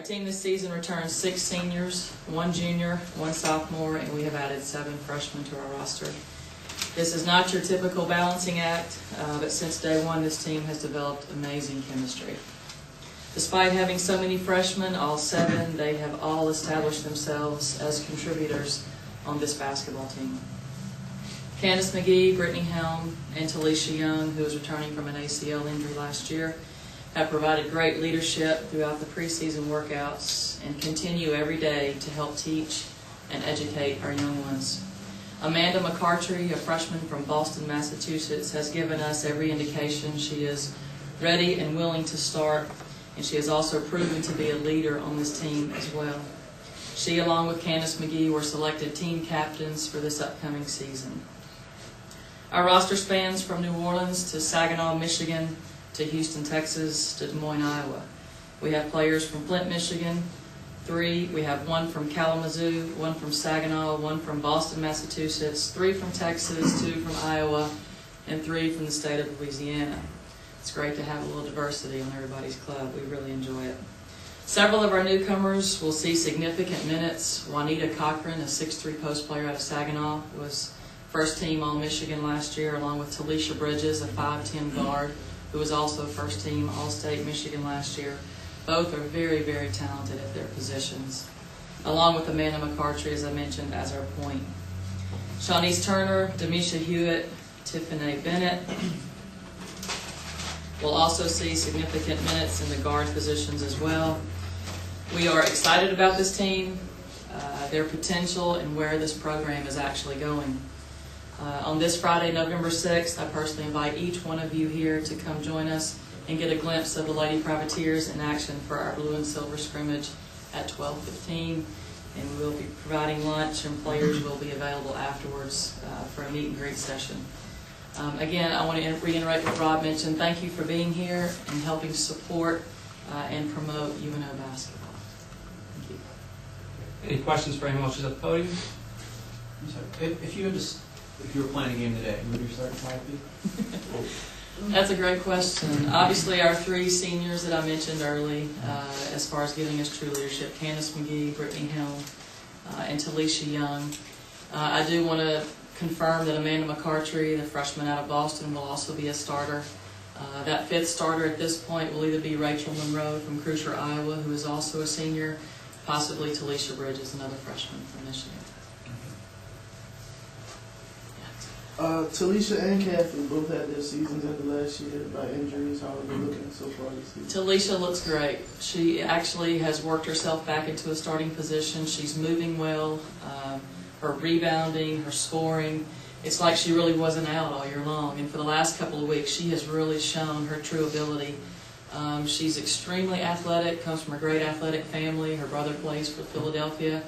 Our team this season returns six seniors, one junior, one sophomore, and we have added seven freshmen to our roster. This is not your typical balancing act, uh, but since day one, this team has developed amazing chemistry. Despite having so many freshmen, all seven, they have all established themselves as contributors on this basketball team. Candace McGee, Brittany Helm, and Talisha Young, who is returning from an ACL injury last year, have provided great leadership throughout the preseason workouts and continue every day to help teach and educate our young ones. Amanda McCartry, a freshman from Boston, Massachusetts, has given us every indication she is ready and willing to start, and she has also proven to be a leader on this team as well. She, along with Candace McGee, were selected team captains for this upcoming season. Our roster spans from New Orleans to Saginaw, Michigan, to Houston, Texas, to Des Moines, Iowa. We have players from Flint, Michigan, three. We have one from Kalamazoo, one from Saginaw, one from Boston, Massachusetts, three from Texas, two from Iowa, and three from the state of Louisiana. It's great to have a little diversity on everybody's club. We really enjoy it. Several of our newcomers will see significant minutes. Juanita Cochran, a 6'3 post player out of Saginaw, was first team All Michigan last year, along with Talisha Bridges, a 5'10 guard, who was also first team All State Michigan last year. Both are very, very talented at their positions, along with Amanda McCartry, as I mentioned, as our point. Shawnice Turner, Demisha Hewitt, Tiffany Bennett will also see significant minutes in the guard positions as well. We are excited about this team, uh, their potential, and where this program is actually going. Uh, on this Friday, November 6th, I personally invite each one of you here to come join us and get a glimpse of the Lady Privateers in action for our blue and silver scrimmage at 12:15. And we'll be providing lunch, and players will be available afterwards uh, for a meet and greet session. Um, Again, I want to reiterate what Rob mentioned. Thank you for being here and helping support uh, and promote UNO basketball. Thank you. Any questions for anyone else at the podium? If, you s- if you were playing a game today, would your starting five be? That's a great question. Obviously, our three seniors that I mentioned early, uh, as far as giving us true leadership, Candace McGee, Brittany Helm, uh, and Talisha Young. Uh, I do want to confirm that Amanda McCartry, the freshman out of Boston, will also be a starter. Uh, That fifth starter at this point will either be Rachel Monroe from Crucier, Iowa, who is also a senior, possibly Talisha Bridges, another freshman from Michigan. Uh, Talisha and Kathy both had their seasons at the last year by injuries. How are they looking so far this season? Talisha looks great. She actually has worked herself back into a starting position. She's moving well. Um, her rebounding, her scoring. It's like she really wasn't out all year long. And for the last couple of weeks, she has really shown her true ability. Um, she's extremely athletic, comes from a great athletic family. Her brother plays for Philadelphia.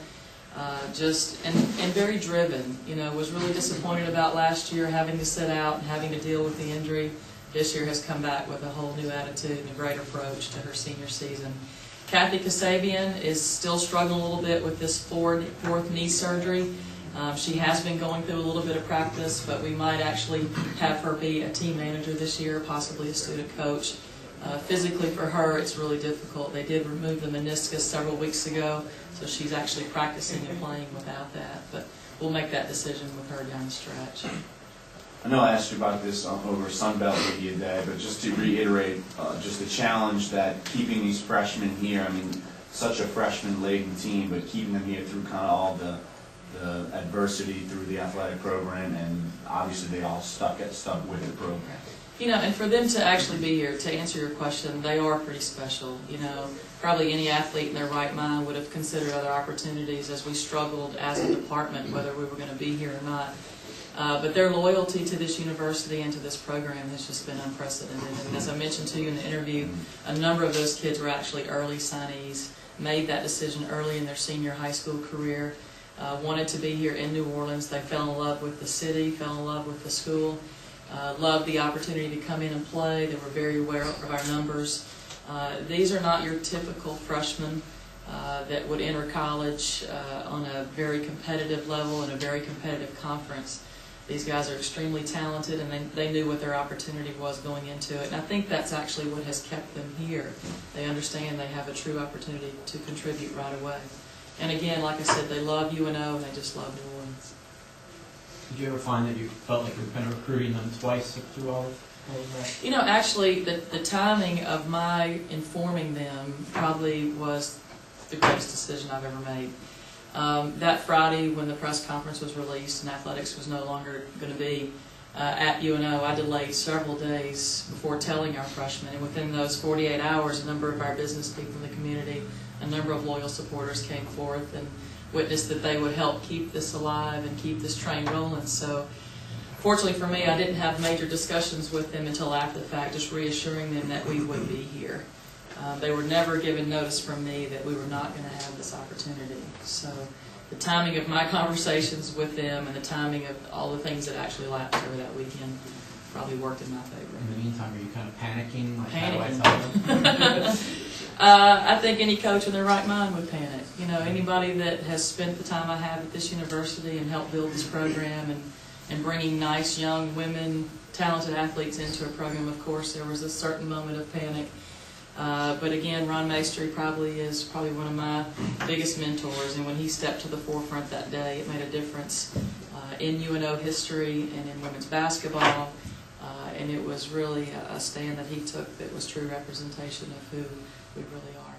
Uh, just and, and very driven. You know, was really disappointed about last year having to sit out and having to deal with the injury. This year has come back with a whole new attitude and a great approach to her senior season. Kathy Kasabian is still struggling a little bit with this fourth, fourth knee surgery. Um, she has been going through a little bit of practice, but we might actually have her be a team manager this year, possibly a student coach. Uh, physically for her, it's really difficult. They did remove the meniscus several weeks ago, so she's actually practicing and playing without that. But we'll make that decision with her down the stretch. I know I asked you about this um, over Sunbelt Media Day, but just to reiterate, uh, just the challenge that keeping these freshmen here, I mean, such a freshman-laden team, but keeping them here through kind of all the, the adversity through the athletic program, and obviously they all stuck at, stuck with the program. You know, and for them to actually be here, to answer your question, they are pretty special. You know, probably any athlete in their right mind would have considered other opportunities as we struggled as a department, whether we were going to be here or not. Uh, but their loyalty to this university and to this program has just been unprecedented. And as I mentioned to you in the interview, a number of those kids were actually early signees, made that decision early in their senior high school career, uh, wanted to be here in New Orleans. They fell in love with the city, fell in love with the school, uh, loved the opportunity to come in and play. They were very aware of our numbers. Uh, these are not your typical freshmen uh, that would enter college uh, on a very competitive level in a very competitive conference. These guys are extremely talented, and they, they knew what their opportunity was going into it. And I think that's actually what has kept them here. They understand they have a true opportunity to contribute right away. And again, like I said, they love UNO, and they just love New Orleans. Did you ever find that you felt like you were kind of recruiting them twice through all of, that? You know, actually, the, the timing of my informing them probably was the greatest decision I've ever made. Um, that Friday, when the press conference was released and athletics was no longer going to be uh, at UNO, I delayed several days before telling our freshmen. And within those 48 hours, a number of our business people in the community, a number of loyal supporters came forth and witnessed that they would help keep this alive and keep this train rolling. So Fortunately for me, I didn't have major discussions with them until after the fact, just reassuring them that we would be here. Um, They were never given notice from me that we were not going to have this opportunity. So the timing of my conversations with them and the timing of all the things that actually lapsed over that weekend probably worked in my favor. In the meantime, are you kind of panicking? Like, how do I Panicking. Uh, I think any coach in their right mind would panic. You know, anybody that has spent the time I have at this university and helped build this program and, and bringing nice young women, talented athletes into a program, of course, there was a certain moment of panic. Uh, but again, Ron Maestri probably is probably one of my biggest mentors, and when he stepped to the forefront that day, it made a difference uh, in UNO history and in women's basketball. Uh, and it was really a, a stand that he took that was true representation of who we really are.